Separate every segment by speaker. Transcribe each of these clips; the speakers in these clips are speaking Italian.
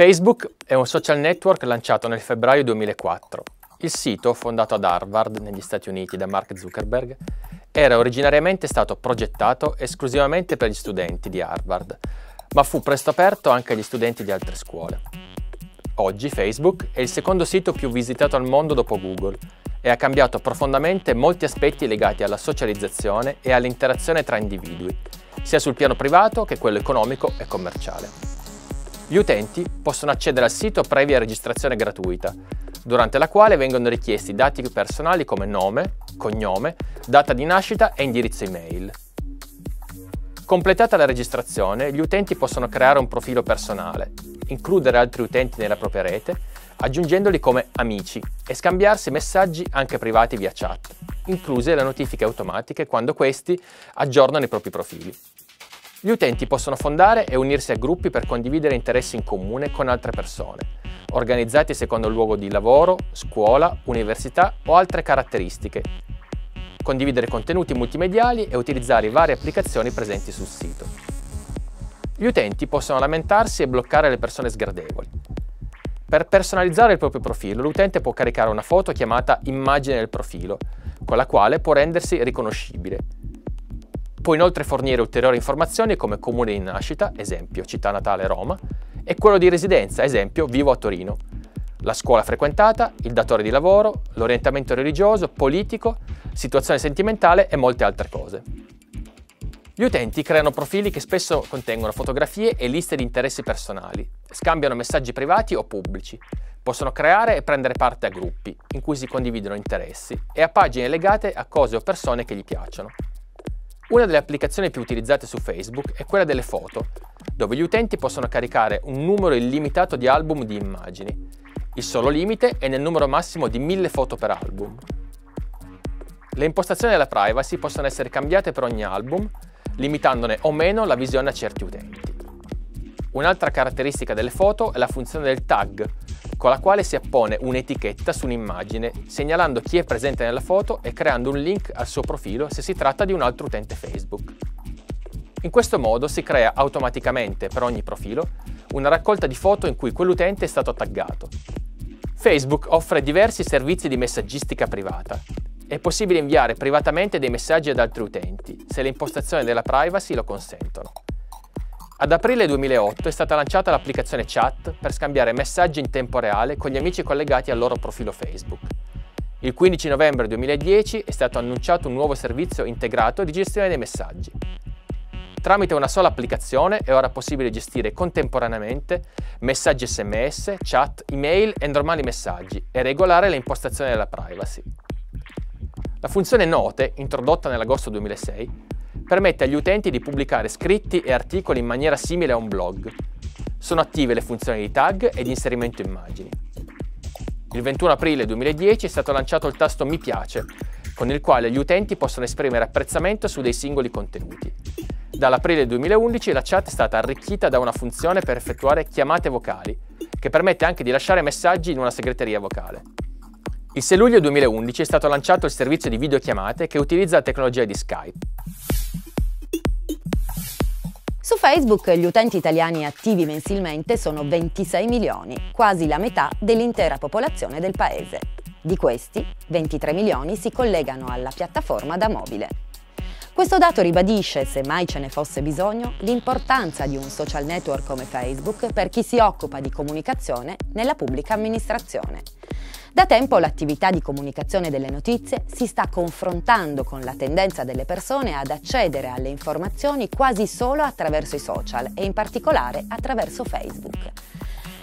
Speaker 1: Facebook è un social network lanciato nel febbraio 2004. Il sito, fondato ad Harvard, negli Stati Uniti, da Mark Zuckerberg, era originariamente stato progettato esclusivamente per gli studenti di Harvard, ma fu presto aperto anche agli studenti di altre scuole. Oggi Facebook è il secondo sito più visitato al mondo dopo Google e ha cambiato profondamente molti aspetti legati alla socializzazione e all'interazione tra individui, sia sul piano privato che quello economico e commerciale. Gli utenti possono accedere al sito previa registrazione gratuita, durante la quale vengono richiesti dati personali come nome, cognome, data di nascita e indirizzo email. Completata la registrazione, gli utenti possono creare un profilo personale, includere altri utenti nella propria rete, aggiungendoli come amici e scambiarsi messaggi anche privati via chat, incluse le notifiche automatiche quando questi aggiornano i propri profili. Gli utenti possono fondare e unirsi a gruppi per condividere interessi in comune con altre persone, organizzati secondo il luogo di lavoro, scuola, università o altre caratteristiche, condividere contenuti multimediali e utilizzare varie applicazioni presenti sul sito. Gli utenti possono lamentarsi e bloccare le persone sgradevoli. Per personalizzare il proprio profilo, l'utente può caricare una foto chiamata immagine del profilo, con la quale può rendersi riconoscibile Può inoltre fornire ulteriori informazioni come comune di nascita, esempio città natale Roma, e quello di residenza, esempio vivo a Torino, la scuola frequentata, il datore di lavoro, l'orientamento religioso, politico, situazione sentimentale e molte altre cose. Gli utenti creano profili che spesso contengono fotografie e liste di interessi personali, scambiano messaggi privati o pubblici, possono creare e prendere parte a gruppi in cui si condividono interessi e a pagine legate a cose o persone che gli piacciono. Una delle applicazioni più utilizzate su Facebook è quella delle foto, dove gli utenti possono caricare un numero illimitato di album di immagini. Il solo limite è nel numero massimo di 1000 foto per album. Le impostazioni della privacy possono essere cambiate per ogni album, limitandone o meno la visione a certi utenti. Un'altra caratteristica delle foto è la funzione del tag, con la quale si appone un'etichetta su un'immagine, segnalando chi è presente nella foto e creando un link al suo profilo se si tratta di un altro utente Facebook. In questo modo si crea automaticamente per ogni profilo una raccolta di foto in cui quell'utente è stato taggato. Facebook offre diversi servizi di messaggistica privata. È possibile inviare privatamente dei messaggi ad altri utenti, se le impostazioni della privacy lo consentono. Ad aprile 2008 è stata lanciata l'applicazione Chat per scambiare messaggi in tempo reale con gli amici collegati al loro profilo Facebook. Il 15 novembre 2010 è stato annunciato un nuovo servizio integrato di gestione dei messaggi. Tramite una sola applicazione è ora possibile gestire contemporaneamente messaggi sms, chat, email e normali messaggi e regolare le impostazioni della privacy. La funzione Note, introdotta nell'agosto 2006, permette agli utenti di pubblicare scritti e articoli in maniera simile a un blog. Sono attive le funzioni di tag e di inserimento immagini. Il 21 aprile 2010 è stato lanciato il tasto Mi piace, con il quale gli utenti possono esprimere apprezzamento su dei singoli contenuti. Dall'aprile 2011 la chat è stata arricchita da una funzione per effettuare chiamate vocali, che permette anche di lasciare messaggi in una segreteria vocale. Il 6 luglio 2011 è stato lanciato il servizio di videochiamate che utilizza la tecnologia di Skype.
Speaker 2: Su Facebook gli utenti italiani attivi mensilmente sono 26 milioni, quasi la metà dell'intera popolazione del paese. Di questi, 23 milioni si collegano alla piattaforma da mobile. Questo dato ribadisce, se mai ce ne fosse bisogno, l'importanza di un social network come Facebook per chi si occupa di comunicazione nella pubblica amministrazione. Da tempo l'attività di comunicazione delle notizie si sta confrontando con la tendenza delle persone ad accedere alle informazioni quasi solo attraverso i social e in particolare attraverso Facebook.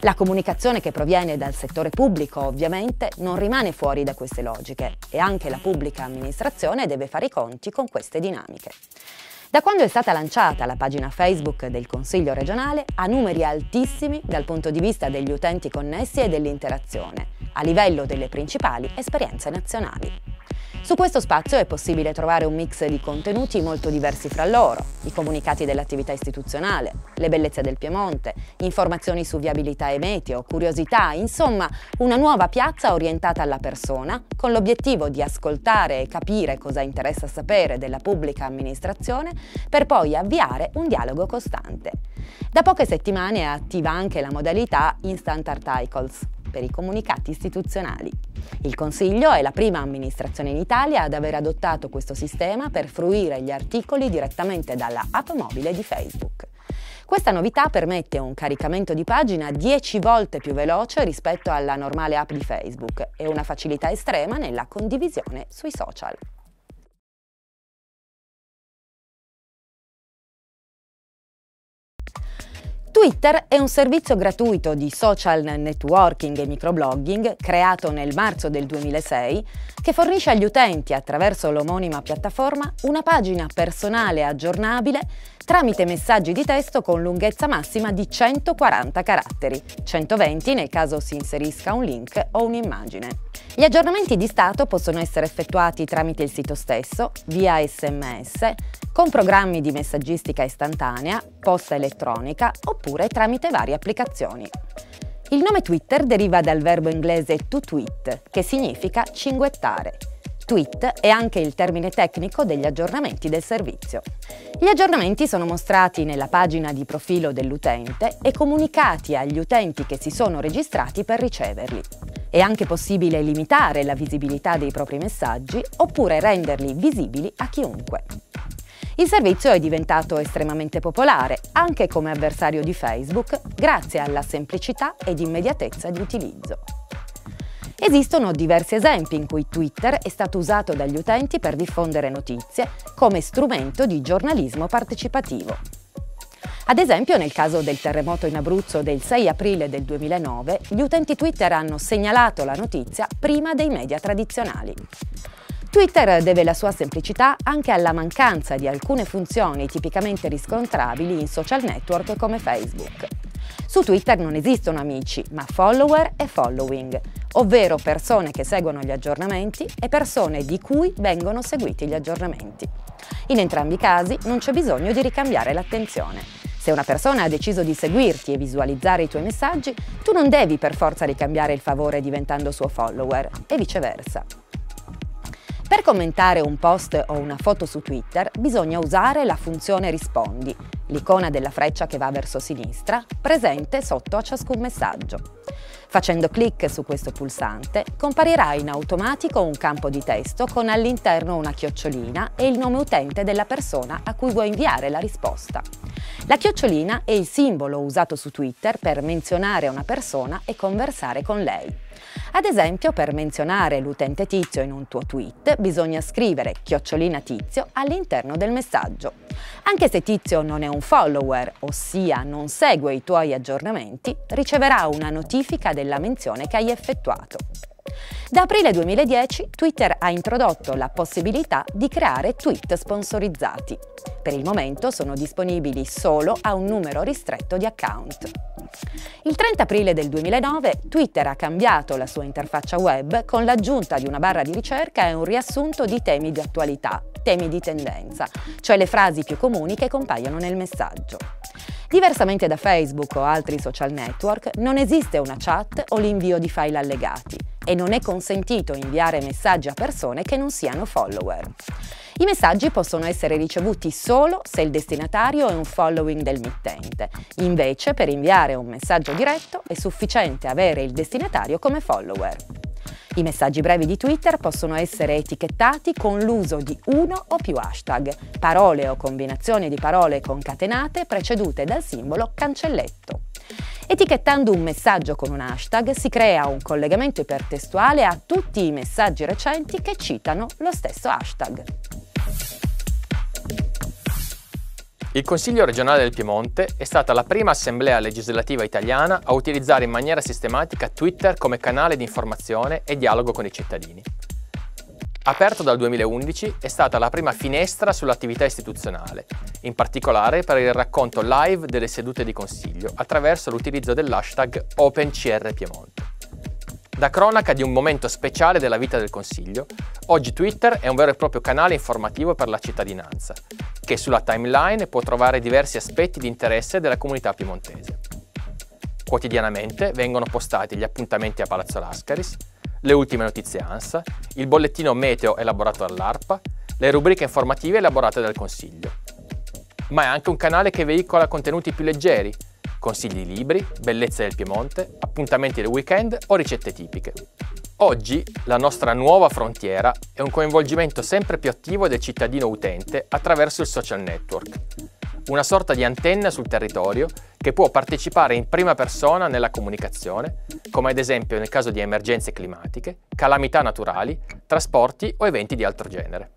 Speaker 2: La comunicazione che proviene dal settore pubblico ovviamente non rimane fuori da queste logiche e anche la pubblica amministrazione deve fare i conti con queste dinamiche. Da quando è stata lanciata la pagina Facebook del Consiglio regionale ha numeri altissimi dal punto di vista degli utenti connessi e dell'interazione, a livello delle principali esperienze nazionali. Su questo spazio è possibile trovare un mix di contenuti molto diversi fra loro, i comunicati dell'attività istituzionale, le bellezze del Piemonte, informazioni su viabilità e meteo, curiosità, insomma una nuova piazza orientata alla persona con l'obiettivo di ascoltare e capire cosa interessa sapere della pubblica amministrazione per poi avviare un dialogo costante. Da poche settimane è attiva anche la modalità Instant Articles per i comunicati istituzionali. Il Consiglio è la prima amministrazione in Italia ad aver adottato questo sistema per fruire gli articoli direttamente dalla app mobile di Facebook. Questa novità permette un caricamento di pagina 10 volte più veloce rispetto alla normale app di Facebook e una facilità estrema nella condivisione sui social. Twitter è un servizio gratuito di social networking e microblogging creato nel marzo del 2006 che fornisce agli utenti attraverso l'omonima piattaforma una pagina personale aggiornabile tramite messaggi di testo con lunghezza massima di 140 caratteri, 120 nel caso si inserisca un link o un'immagine. Gli aggiornamenti di stato possono essere effettuati tramite il sito stesso, via sms, con programmi di messaggistica istantanea, posta elettronica oppure tramite varie applicazioni. Il nome Twitter deriva dal verbo inglese to tweet, che significa cinguettare. Tweet è anche il termine tecnico degli aggiornamenti del servizio. Gli aggiornamenti sono mostrati nella pagina di profilo dell'utente e comunicati agli utenti che si sono registrati per riceverli. È anche possibile limitare la visibilità dei propri messaggi oppure renderli visibili a chiunque. Il servizio è diventato estremamente popolare anche come avversario di Facebook grazie alla semplicità ed immediatezza di utilizzo. Esistono diversi esempi in cui Twitter è stato usato dagli utenti per diffondere notizie come strumento di giornalismo partecipativo. Ad esempio, nel caso del terremoto in Abruzzo del 6 aprile del 2009, gli utenti Twitter hanno segnalato la notizia prima dei media tradizionali. Twitter deve la sua semplicità anche alla mancanza di alcune funzioni tipicamente riscontrabili in social network come Facebook. Su Twitter non esistono amici, ma follower e following, ovvero persone che seguono gli aggiornamenti e persone di cui vengono seguiti gli aggiornamenti. In entrambi i casi non c'è bisogno di ricambiare l'attenzione. Se una persona ha deciso di seguirti e visualizzare i tuoi messaggi, tu non devi per forza ricambiare il favore diventando suo follower e viceversa. Per commentare un post o una foto su Twitter bisogna usare la funzione Rispondi, l'icona della freccia che va verso sinistra, presente sotto a ciascun messaggio. Facendo clic su questo pulsante comparirà in automatico un campo di testo con all'interno una chiocciolina e il nome utente della persona a cui vuoi inviare la risposta. La chiocciolina è il simbolo usato su Twitter per menzionare una persona e conversare con lei. Ad esempio, per menzionare l'utente tizio in un tuo tweet, bisogna scrivere chiocciolina tizio all'interno del messaggio. Anche se tizio non è un follower, ossia non segue i tuoi aggiornamenti, riceverà una notifica della menzione che hai effettuato. Da aprile 2010 Twitter ha introdotto la possibilità di creare tweet sponsorizzati. Per il momento sono disponibili solo a un numero ristretto di account. Il 30 aprile del 2009 Twitter ha cambiato la sua interfaccia web con l'aggiunta di una barra di ricerca e un riassunto di temi di attualità, temi di tendenza, cioè le frasi più comuni che compaiono nel messaggio. Diversamente da Facebook o altri social network, non esiste una chat o l'invio di file allegati e non è consentito inviare messaggi a persone che non siano follower. I messaggi possono essere ricevuti solo se il destinatario è un following del mittente. Invece, per inviare un messaggio diretto è sufficiente avere il destinatario come follower. I messaggi brevi di Twitter possono essere etichettati con l'uso di uno o più hashtag, parole o combinazioni di parole concatenate precedute dal simbolo cancelletto. Etichettando un messaggio con un hashtag si crea un collegamento ipertestuale a tutti i messaggi recenti che citano lo stesso hashtag.
Speaker 1: Il Consiglio regionale del Piemonte è stata la prima assemblea legislativa italiana a utilizzare in maniera sistematica Twitter come canale di informazione e dialogo con i cittadini. Aperto dal 2011, è stata la prima finestra sull'attività istituzionale, in particolare per il racconto live delle sedute di Consiglio attraverso l'utilizzo dell'hashtag OpenCR Piemonte. Da cronaca di un momento speciale della vita del Consiglio, oggi Twitter è un vero e proprio canale informativo per la cittadinanza, che sulla timeline può trovare diversi aspetti di interesse della comunità piemontese. Quotidianamente vengono postati gli appuntamenti a Palazzo Lascaris, le ultime notizie ANSA, il bollettino meteo elaborato dall'ARPA, le rubriche informative elaborate dal Consiglio. Ma è anche un canale che veicola contenuti più leggeri, consigli di libri, bellezze del Piemonte, appuntamenti del weekend o ricette tipiche. Oggi la nostra nuova frontiera è un coinvolgimento sempre più attivo del cittadino utente attraverso il social network, una sorta di antenna sul territorio che può partecipare in prima persona nella comunicazione, come ad esempio nel caso di emergenze climatiche, calamità naturali, trasporti o eventi di altro genere.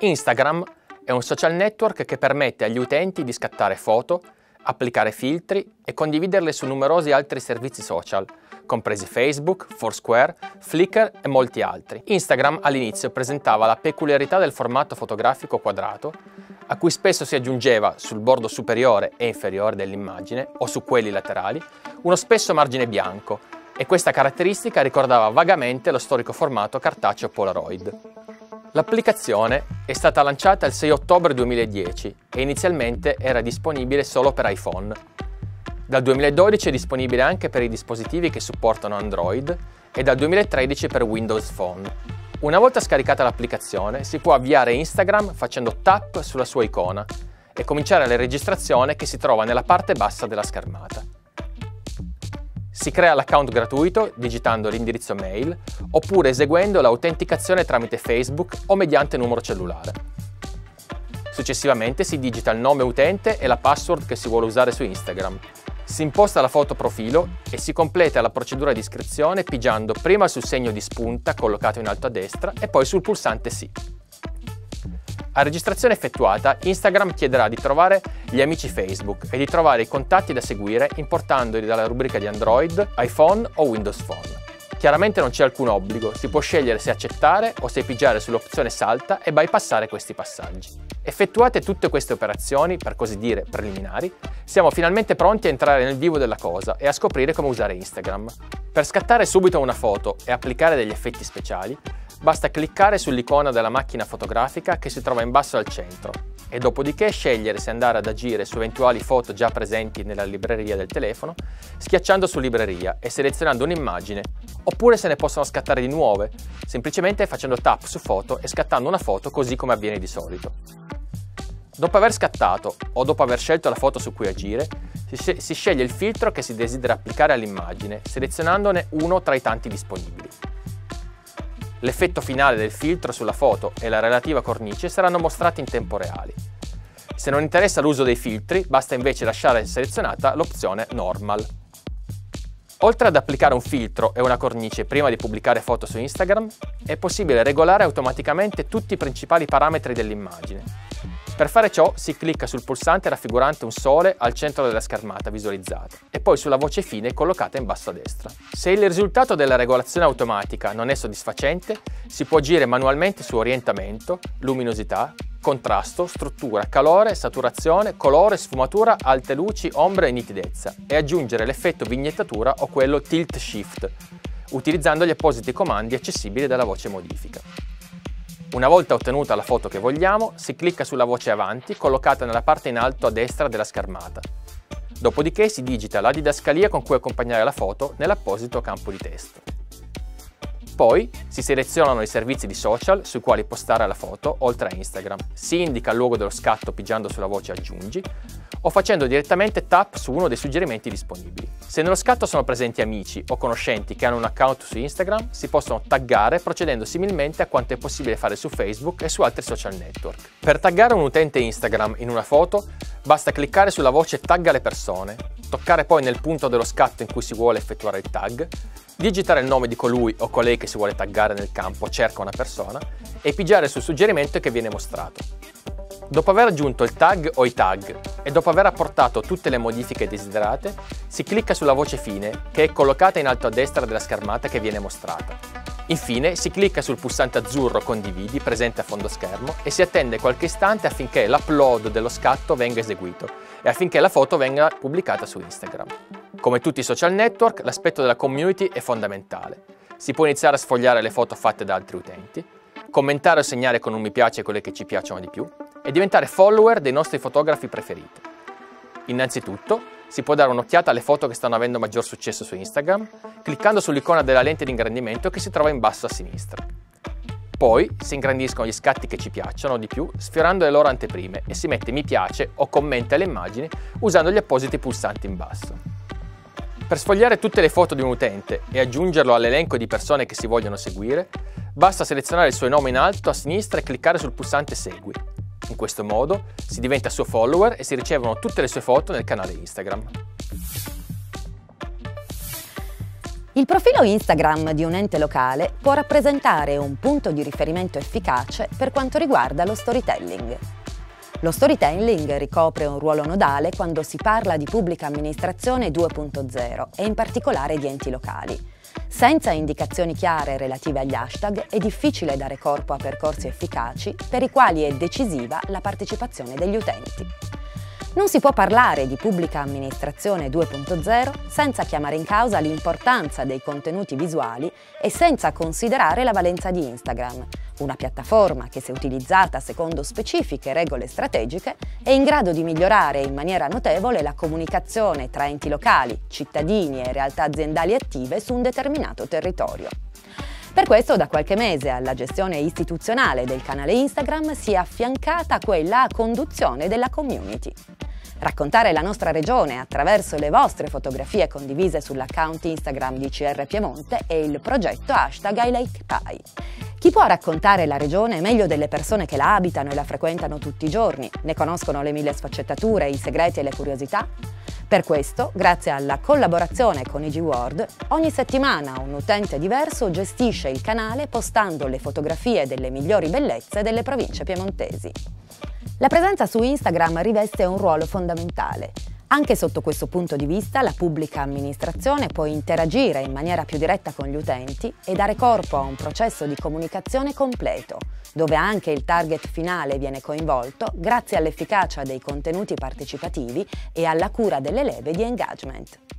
Speaker 1: Instagram è un social network che permette agli utenti di scattare foto, applicare filtri e condividerle su numerosi altri servizi social, compresi Facebook, Foursquare, Flickr e molti altri. Instagram all'inizio presentava la peculiarità del formato fotografico quadrato, a cui spesso si aggiungeva sul bordo superiore e inferiore dell'immagine o su quelli laterali uno spesso margine bianco e questa caratteristica ricordava vagamente lo storico formato cartaceo Polaroid. L'applicazione è stata lanciata il 6 ottobre 2010 e inizialmente era disponibile solo per iPhone. Dal 2012 è disponibile anche per i dispositivi che supportano Android e dal 2013 per Windows Phone. Una volta scaricata l'applicazione si può avviare Instagram facendo tap sulla sua icona e cominciare la registrazione che si trova nella parte bassa della schermata. Si crea l'account gratuito digitando l'indirizzo mail oppure eseguendo l'autenticazione tramite Facebook o mediante numero cellulare. Successivamente si digita il nome utente e la password che si vuole usare su Instagram. Si imposta la foto profilo e si completa la procedura di iscrizione pigiando prima sul segno di spunta collocato in alto a destra e poi sul pulsante Sì. A registrazione effettuata, Instagram chiederà di trovare gli amici Facebook e di trovare i contatti da seguire importandoli dalla rubrica di Android, iPhone o Windows Phone. Chiaramente non c'è alcun obbligo, si può scegliere se accettare o se pigiare sull'opzione salta e bypassare questi passaggi. Effettuate tutte queste operazioni, per così dire preliminari, siamo finalmente pronti a entrare nel vivo della cosa e a scoprire come usare Instagram. Per scattare subito una foto e applicare degli effetti speciali, Basta cliccare sull'icona della macchina fotografica che si trova in basso al centro e dopodiché scegliere se andare ad agire su eventuali foto già presenti nella libreria del telefono schiacciando su libreria e selezionando un'immagine oppure se ne possono scattare di nuove semplicemente facendo tap su foto e scattando una foto così come avviene di solito. Dopo aver scattato o dopo aver scelto la foto su cui agire si sceglie il filtro che si desidera applicare all'immagine selezionandone uno tra i tanti disponibili. L'effetto finale del filtro sulla foto e la relativa cornice saranno mostrati in tempo reale. Se non interessa l'uso dei filtri, basta invece lasciare selezionata l'opzione Normal. Oltre ad applicare un filtro e una cornice prima di pubblicare foto su Instagram, è possibile regolare automaticamente tutti i principali parametri dell'immagine, per fare ciò si clicca sul pulsante raffigurante un sole al centro della schermata visualizzata e poi sulla voce fine collocata in basso a destra. Se il risultato della regolazione automatica non è soddisfacente, si può agire manualmente su orientamento, luminosità, contrasto, struttura, calore, saturazione, colore, sfumatura, alte luci, ombre e nitidezza e aggiungere l'effetto vignettatura o quello tilt shift, utilizzando gli appositi comandi accessibili dalla voce modifica. Una volta ottenuta la foto che vogliamo, si clicca sulla voce avanti collocata nella parte in alto a destra della schermata. Dopodiché si digita la didascalia con cui accompagnare la foto nell'apposito campo di testo. Poi si selezionano i servizi di social sui quali postare la foto oltre a Instagram. Si indica il luogo dello scatto pigiando sulla voce aggiungi o facendo direttamente tap su uno dei suggerimenti disponibili. Se nello scatto sono presenti amici o conoscenti che hanno un account su Instagram, si possono taggare procedendo similmente a quanto è possibile fare su Facebook e su altri social network. Per taggare un utente Instagram in una foto, basta cliccare sulla voce tagga le persone, toccare poi nel punto dello scatto in cui si vuole effettuare il tag, digitare il nome di colui o colei che si vuole taggare nel campo cerca una persona e pigiare sul suggerimento che viene mostrato. Dopo aver aggiunto il tag o i tag e dopo aver apportato tutte le modifiche desiderate, si clicca sulla voce fine che è collocata in alto a destra della schermata che viene mostrata. Infine si clicca sul pulsante azzurro condividi presente a fondo schermo e si attende qualche istante affinché l'upload dello scatto venga eseguito e affinché la foto venga pubblicata su Instagram. Come tutti i social network, l'aspetto della community è fondamentale. Si può iniziare a sfogliare le foto fatte da altri utenti, commentare o segnare con un mi piace quelle che ci piacciono di più e diventare follower dei nostri fotografi preferiti. Innanzitutto, si può dare un'occhiata alle foto che stanno avendo maggior successo su Instagram, cliccando sull'icona della lente di ingrandimento che si trova in basso a sinistra. Poi si ingrandiscono gli scatti che ci piacciono di più sfiorando le loro anteprime e si mette mi piace o commenta le immagini usando gli appositi pulsanti in basso. Per sfogliare tutte le foto di un utente e aggiungerlo all'elenco di persone che si vogliono seguire, basta selezionare il suo nome in alto a sinistra e cliccare sul pulsante Segui. In questo modo si diventa suo follower e si ricevono tutte le sue foto nel canale Instagram.
Speaker 2: Il profilo Instagram di un ente locale può rappresentare un punto di riferimento efficace per quanto riguarda lo storytelling. Lo storytelling ricopre un ruolo nodale quando si parla di pubblica amministrazione 2.0 e in particolare di enti locali senza indicazioni chiare relative agli hashtag è difficile dare corpo a percorsi efficaci per i quali è decisiva la partecipazione degli utenti. Non si può parlare di pubblica amministrazione 2.0 senza chiamare in causa l'importanza dei contenuti visuali e senza considerare la valenza di Instagram, una piattaforma che se utilizzata secondo specifiche regole strategiche è in grado di migliorare in maniera notevole la comunicazione tra enti locali, cittadini e realtà aziendali attive su un determinato territorio. Per questo da qualche mese alla gestione istituzionale del canale Instagram si è affiancata quella a conduzione della community. Raccontare la nostra regione attraverso le vostre fotografie condivise sull'account Instagram di CR Piemonte è il progetto hashtag I like Pie. Chi può raccontare la regione meglio delle persone che la abitano e la frequentano tutti i giorni? Ne conoscono le mille sfaccettature, i segreti e le curiosità? Per questo, grazie alla collaborazione con IG World, ogni settimana un utente diverso gestisce il canale postando le fotografie delle migliori bellezze delle province piemontesi. La presenza su Instagram riveste un ruolo fondamentale. Anche sotto questo punto di vista la pubblica amministrazione può interagire in maniera più diretta con gli utenti e dare corpo a un processo di comunicazione completo, dove anche il target finale viene coinvolto grazie all'efficacia dei contenuti partecipativi e alla cura delle leve di engagement.